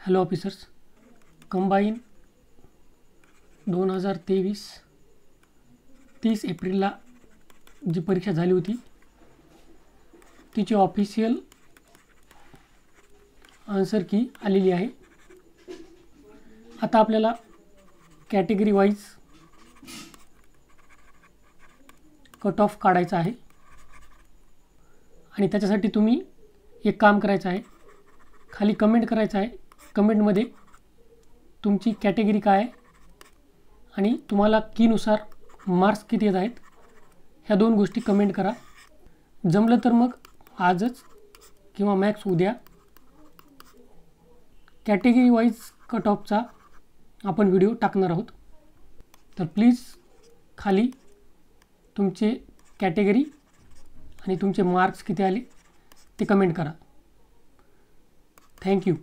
Hello officers combine दोन हज़ार तेवीस तीस एप्रिलला जी परीक्षा झाली होती, तिची ऑफिशियल आन्सर की आलेली आहे. आता आपल्याला कॅटेगरी वाईज कट ऑफ़ काढायचा आहे. आणि तुम्ही एक काम आहे. खाली कमेंट करायचं कमेंटमध्ये तुमची कॅटेगरी काय आहे? आणि तुम्हाला कीनुसार मार्क्स किती येत आहेत? ह्या दोन गोष्टी कमेंट करा. जमलं तर मग आजच किंवा मॅक्स उद्या कॅटेगरी वाईज कट ऑफचा आपण व्हिडिओ टाकणार आहोत. तर प्लीज़ खाली तुमचे कॅटेगरी आणि तुमचे मार्क्स किती आले ते कमेंट करा. थँक्यू